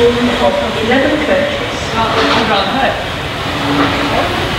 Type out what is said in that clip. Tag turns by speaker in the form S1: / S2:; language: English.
S1: form of 11 coaches.
S2: I'd.